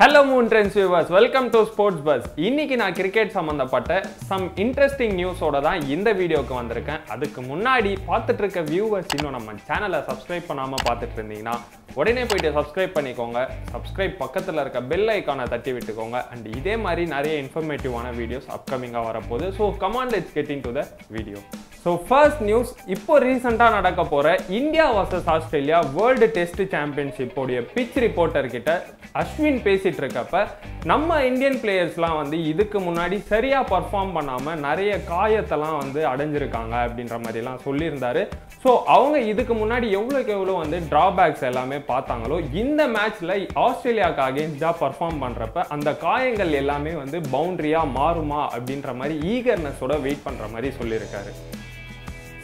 Hello moon trends viewers welcome to sports bus இன்னைக்கு நான் cricket சம்மந்தப்பட்ட சம் இன்ட்ரெஸ்டிங் நியூஸோட தான் இந்த வீடியோக்கு வந்திருக்கேன். அதுக்கு முன்னாடி பார்த்துட்டு இருக்க வியூவர்ஸ் இன்னும் நம்ம சேனலை சப்ஸ்கிரைப் பண்ணாமல் பார்த்துட்டு இருந்தீங்கன்னா உடனே போயிட்டு சப்ஸ்கிரைப் பண்ணிக்கோங்க. சப்ஸ்கிரைப் பக்கத்தில் இருக்க பெல் ஐக்கானை தட்டி விட்டுக்கோங்க. அண்ட் இதே மாதிரி நிறைய இன்ஃபர்மேட்டிவான வீடியோஸ் அப்கமிங்காக வரப்போகுது. So come on let's get into the video so first news இப்போ ரீசெண்டாக நடக்க போகிற India versus Australia world test சாம்பியன்ஷிப்போடைய pitch ரிப்போர்ட்டர்கிட்ட அஸ்வின் பேசிகிட்டு இருக்கப்ப நம்ம இந்தியன் பிளேயர்ஸ்லாம் வந்து இதுக்கு முன்னாடி சரியாக பர்ஃபார்ம் பண்ணாமல் நிறைய காயத்தெல்லாம் வந்து அடைஞ்சிருக்காங்க அப்படின்ற மாதிரிலாம் சொல்லியிருந்தாரு. ஸோ அவங்க இதுக்கு முன்னாடி எவ்வளோக்கு எவ்வளோ வந்து ட்ராபேக்ஸ் எல்லாமே பார்த்தாங்களோ இந்த மேட்ச்சில் ஆஸ்திரேலியாவுக்கு அகேன்ஸ்டாக பர்ஃபார்ம் பண்ணுறப்ப அந்த காயங்கள் எல்லாமே வந்து பவுண்ட்ரியாக மாறுமா அப்படின்ற மாதிரி ஈகர்னஸோட வெயிட் பண்ணுற மாதிரி சொல்லியிருக்காரு.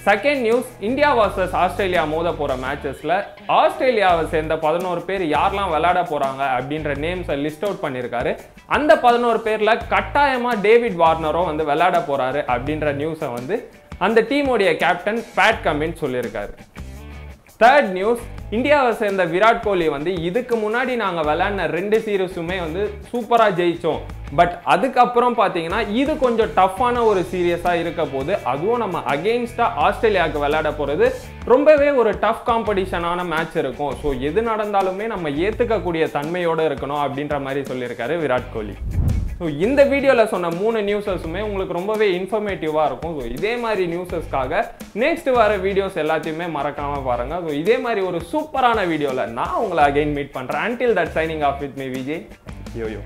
Second news India versus Australia மோத போகிற மேட்சஸில் ஆஸ்திரேலியாவை சேர்ந்த பதினோரு பேர் யாரெல்லாம் விளையாட போகிறாங்க அப்படின்ற நேம்ஸை லிஸ்ட் அவுட் பண்ணியிருக்காரு. அந்த பதினோரு பேரில் கட்டாயமாக டேவிட் வார்னரும் வந்து விளையாட போகிறாரு அப்படின்ற நியூஸை வந்து அந்த டீமுடைய கேப்டன் பேட் கமின் சொல்லியிருக்காரு. தேர்ட் நியூஸ் இந்தியாவை சேர்ந்த விராட் கோலி வந்து இதுக்கு முன்னாடி நாங்கள் விளையாடின ரெண்டு சீரீஸுமே வந்து சூப்பராக ஜெயித்தோம் பட் அதுக்கப்புறம் பார்த்தீங்கன்னா இது கொஞ்சம் டஃப்பான ஒரு சீரியஸாக இருக்க போது அதுவும் நம்ம அகெயின்ஸ்டாக ஆஸ்திரேலியாவுக்கு விளையாட போகிறது ரொம்பவே ஒரு டஃப் காம்படிஷனான மேட்ச் இருக்கும். ஸோ எது நடந்தாலுமே நம்ம ஏற்றுக்கக்கூடிய தன்மையோடு இருக்கணும் அப்படின்ற மாதிரி சொல்லியிருக்காரு விராட் கோலி. ஸோ இந்த வீடியோவில் சொன்ன மூணு நியூஸஸுமே உங்களுக்கு ரொம்பவே இன்ஃபர்மேட்டிவாக இருக்கும். ஸோ இதே மாதிரி நியூஸஸ்க்காக நெக்ஸ்ட் வர வீடியோஸ் எல்லாத்தையுமே மறக்காமல் பாருங்கள் ஸோ இதே மாதிரி ஒரு சூப்பரான வீடியோவில் நான் உங்களை அகைன் மீட் பண்ணுறேன் until that signing off with me Vijay Yoyo